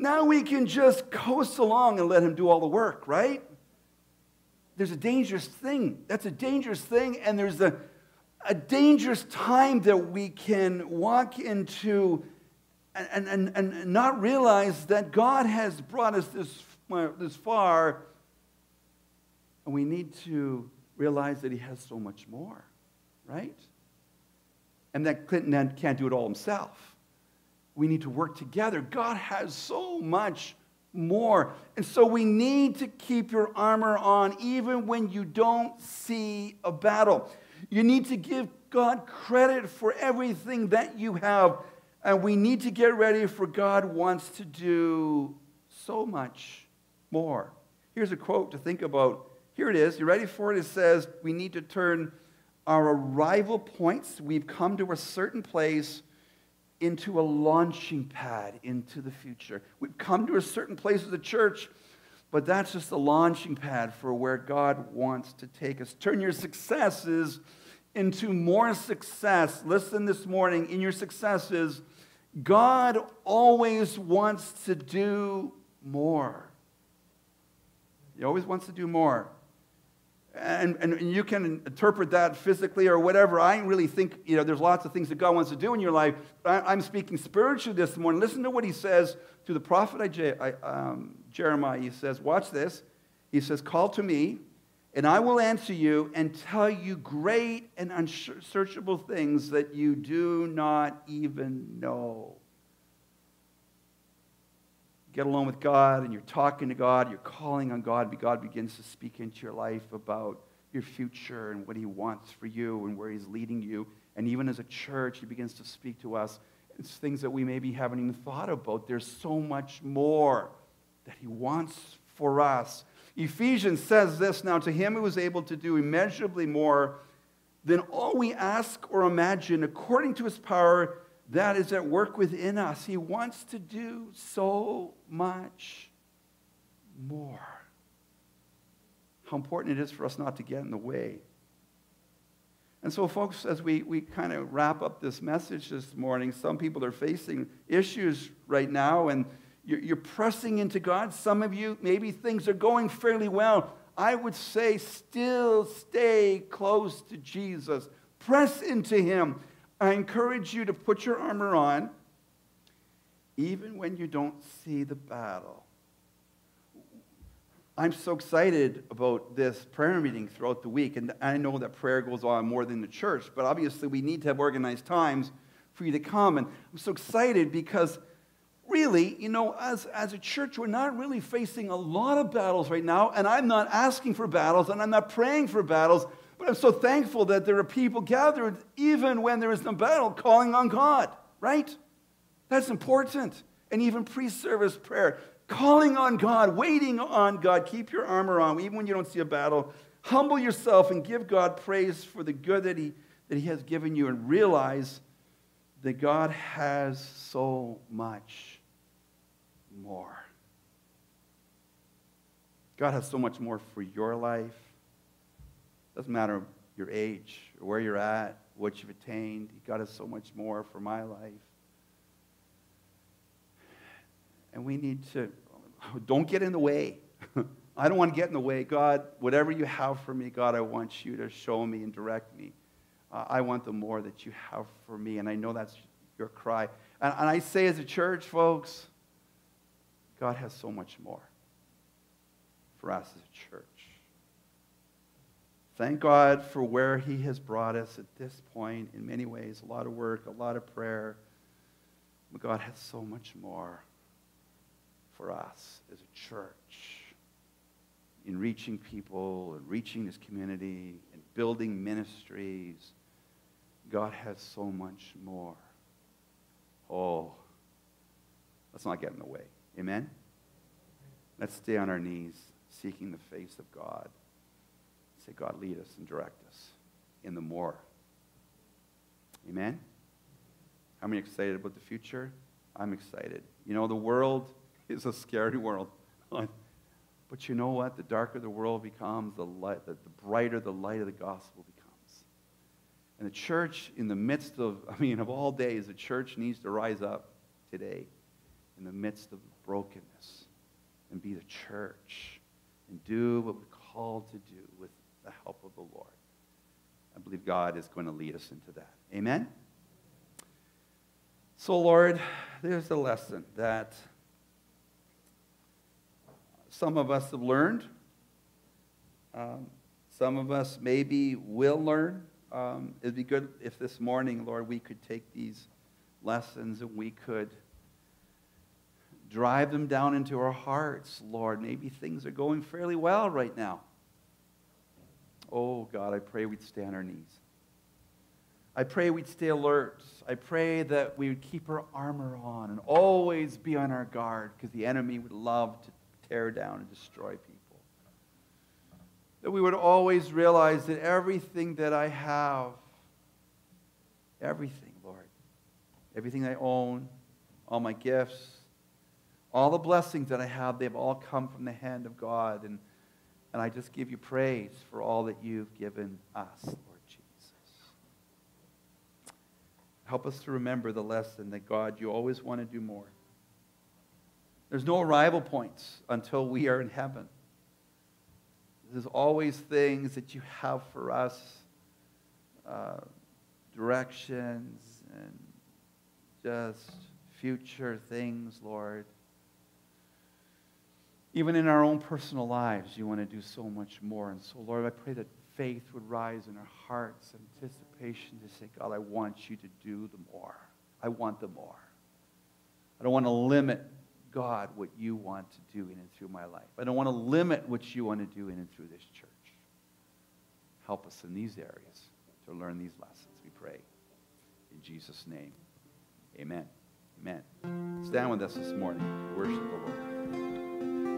now we can just coast along and let him do all the work, right? There's a dangerous thing. That's a dangerous thing, and there's a, a dangerous time that we can walk into and, and, and not realize that God has brought us this, this far, and we need to realize that He has so much more, right? And that Clinton can't do it all himself we need to work together. God has so much more. And so we need to keep your armor on even when you don't see a battle. You need to give God credit for everything that you have. And we need to get ready for God wants to do so much more. Here's a quote to think about. Here it is. You ready for it? It says, We need to turn our arrival points. We've come to a certain place into a launching pad into the future. We've come to a certain place of the church, but that's just a launching pad for where God wants to take us. Turn your successes into more success. Listen this morning, in your successes, God always wants to do more. He always wants to do more and, and you can interpret that physically or whatever. I really think, you know, there's lots of things that God wants to do in your life. I, am speaking spiritually this morning. Listen to what he says to the prophet um, Jeremiah. He says, watch this. He says, call to me, and I will answer you and tell you great and unsearchable things that you do not even know get along with God and you're talking to God, you're calling on God, but God begins to speak into your life about your future and what He wants for you and where He's leading you. And even as a church, He begins to speak to us. It's things that we maybe haven't even thought about. There's so much more that He wants for us. Ephesians says this now to Him who is able to do immeasurably more than all we ask or imagine, according to His power that is at work within us. He wants to do so much more. How important it is for us not to get in the way. And so, folks, as we, we kind of wrap up this message this morning, some people are facing issues right now, and you're, you're pressing into God. Some of you, maybe things are going fairly well. I would say, still stay close to Jesus. Press into Him. I encourage you to put your armor on even when you don't see the battle. I'm so excited about this prayer meeting throughout the week, and I know that prayer goes on more than the church, but obviously we need to have organized times for you to come. And I'm so excited because really, you know, as, as a church, we're not really facing a lot of battles right now, and I'm not asking for battles, and I'm not praying for battles. But I'm so thankful that there are people gathered, even when there is no battle, calling on God, right? That's important. And even pre service prayer, calling on God, waiting on God. Keep your armor on, even when you don't see a battle. Humble yourself and give God praise for the good that He, that he has given you, and realize that God has so much more. God has so much more for your life. Doesn't matter your age or where you're at, what you've attained. God has so much more for my life. And we need to, don't get in the way. I don't want to get in the way. God, whatever you have for me, God, I want you to show me and direct me. Uh, I want the more that you have for me. And I know that's your cry. And, and I say as a church, folks, God has so much more for us as a church. Thank God for where He has brought us at this point. In many ways, a lot of work, a lot of prayer. But God has so much more for us as a church in reaching people and reaching this community and building ministries. God has so much more. Oh, let's not get in the way. Amen? Let's stay on our knees seeking the face of God. Say, God, lead us and direct us in the more. Amen? How many excited about the future? I'm excited. You know, the world is a scary world. but you know what? The darker the world becomes, the, light, the, the brighter the light of the gospel becomes. And the church, in the midst of, I mean, of all days, the church needs to rise up today in the midst of brokenness and be the church and do what we're called to do with the help of the Lord. I believe God is going to lead us into that. Amen? So, Lord, there's the lesson that some of us have learned. Um, some of us maybe will learn. Um, it'd be good if this morning, Lord, we could take these lessons and we could drive them down into our hearts, Lord. Maybe things are going fairly well right now. Oh, God, I pray we'd stay on our knees. I pray we'd stay alert. I pray that we would keep our armor on and always be on our guard because the enemy would love to tear down and destroy people. That we would always realize that everything that I have, everything, Lord, everything I own, all my gifts, all the blessings that I have, they've all come from the hand of God. And, and I just give you praise for all that you've given us, Lord Jesus. Help us to remember the lesson that God, you always want to do more. There's no arrival points until we are in heaven. There's always things that you have for us, uh, directions and just future things, Lord. Even in our own personal lives, you want to do so much more. And so, Lord, I pray that faith would rise in our hearts, anticipation to say, God, I want you to do the more. I want the more. I don't want to limit, God, what you want to do in and through my life. I don't want to limit what you want to do in and through this church. Help us in these areas to learn these lessons, we pray. In Jesus' name, amen. Amen. Stand with us this morning. Worship the Lord.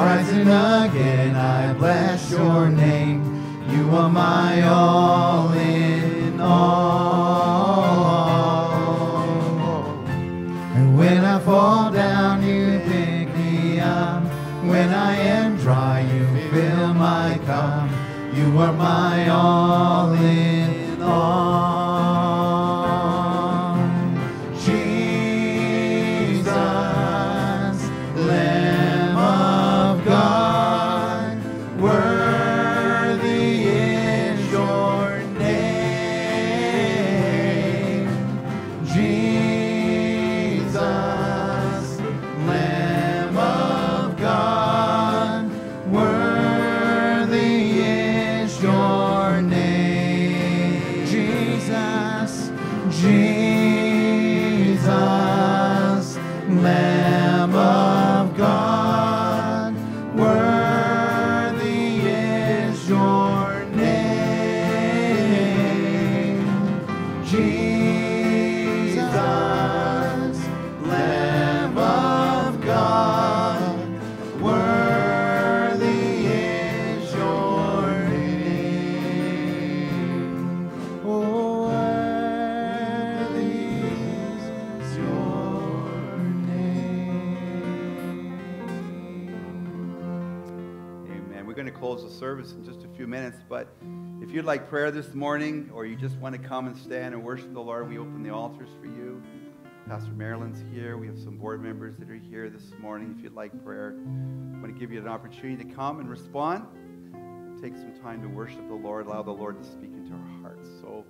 Rising again, I bless your name. You are my all in all. And when I fall down, you pick me up. When I am dry, you fill my cup. You are my all in all. Going to close the service in just a few minutes, but if you'd like prayer this morning or you just want to come and stand and worship the Lord, we open the altars for you. Pastor Marilyn's here. We have some board members that are here this morning. If you'd like prayer, I want to give you an opportunity to come and respond. Take some time to worship the Lord. Allow the Lord to speak into our hearts. So,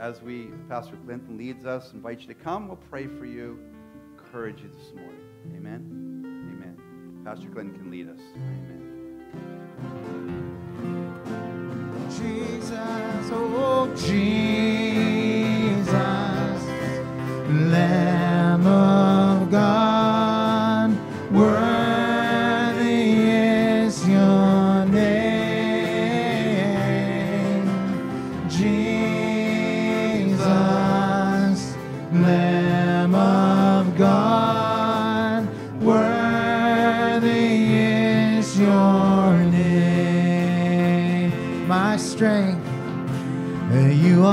as we, Pastor Clinton leads us, invite you to come. We'll pray for you, encourage you this morning. Amen. Amen. Pastor Clinton can lead us. Amen. Jesus, oh Jesus, Lamb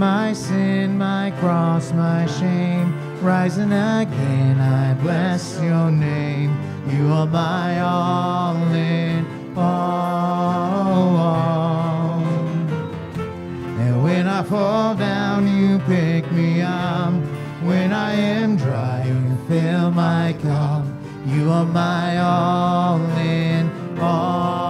My sin, my cross, my shame. Rising again, I bless your name. You are my all in all. And when I fall down, you pick me up. When I am dry, you fill my cup. You are my all in all.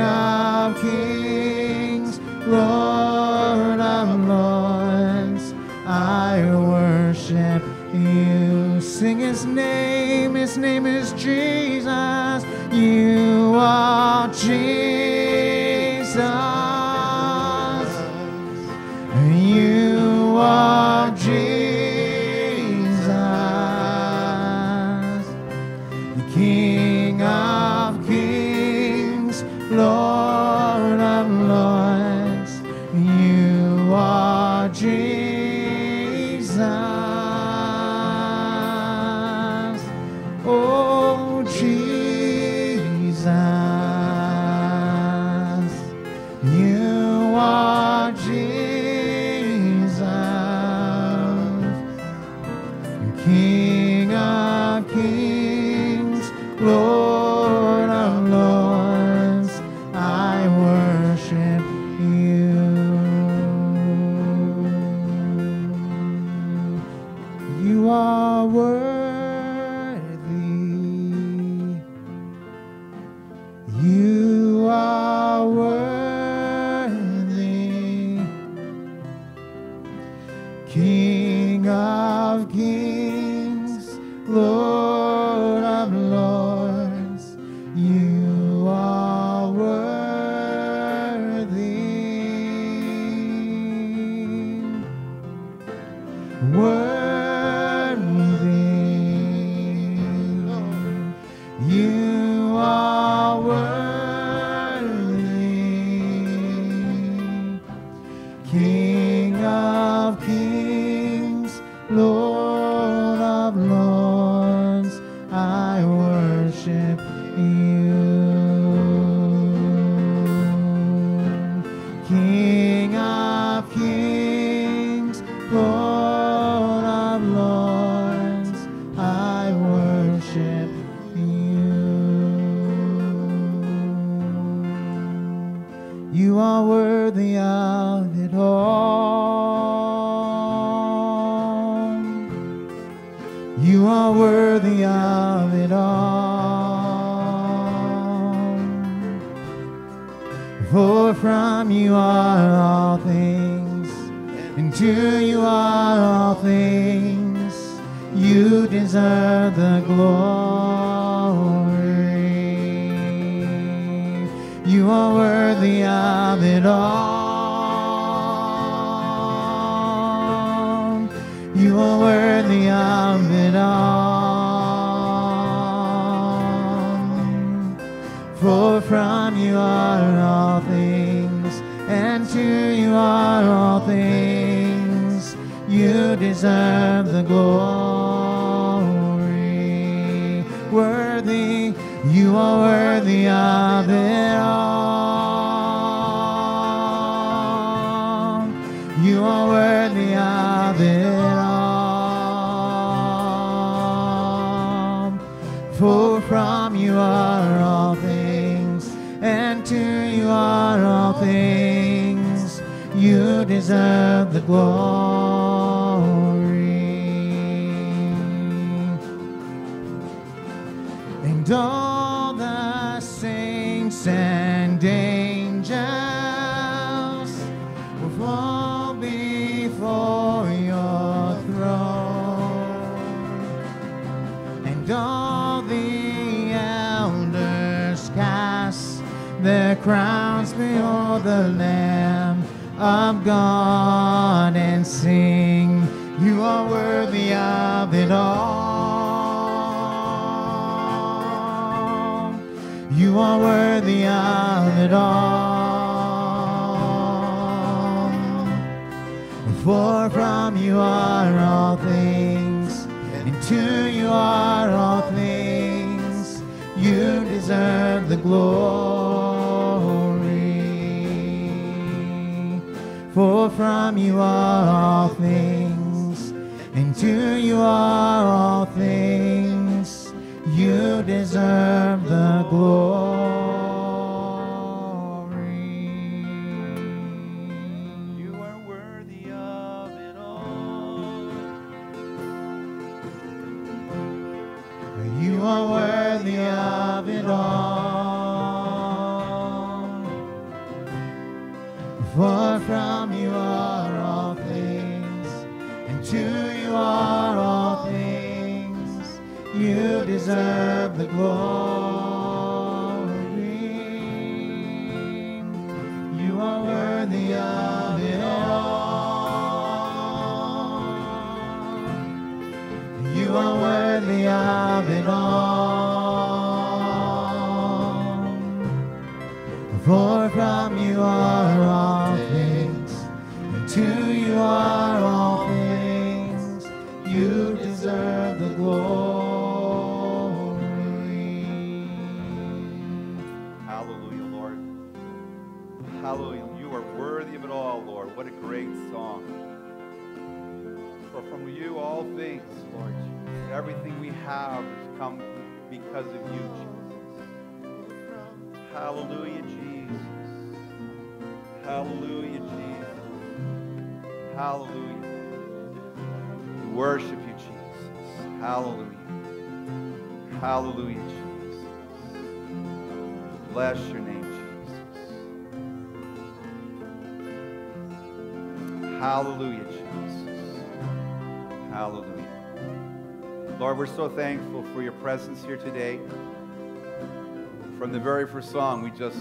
Of kings, Lord of lords. I worship you. Sing his name, his name is Jesus. You are Jesus. For from you are all things, and to you are all things. You deserve the glory. You are worthy of it all. You are worthy of it all. For from you are all deserve the glory. Worthy, you are worthy of it all. You are worthy of it all. For from you are all things, and to you are all things. You deserve the glory. Crowns before the Lamb of God and sing, You are worthy of it all. You are worthy of it all. For from you are all things, and to you are all things. You deserve the glory. For from you are all things, and to you are all things. You deserve the glory. You are worthy of it all. You are worthy of it all. Deserve the glory. Lord, we're so thankful for your presence here today. From the very first song, we just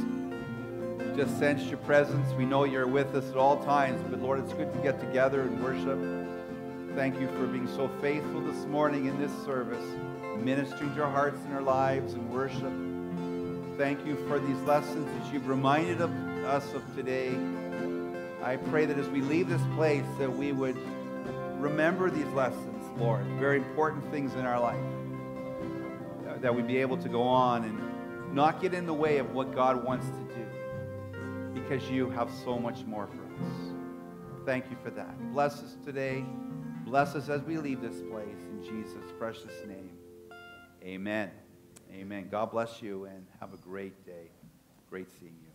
just sensed your presence. We know you're with us at all times, but Lord, it's good to get together and worship. Thank you for being so faithful this morning in this service, ministering to our hearts and our lives and worship. Thank you for these lessons that you've reminded of us of today. I pray that as we leave this place that we would remember these lessons, Lord, very important things in our life. That we'd be able to go on and not get in the way of what God wants to do because you have so much more for us. Thank you for that. Bless us today. Bless us as we leave this place. In Jesus' precious name. Amen. Amen. God bless you and have a great day. Great seeing you.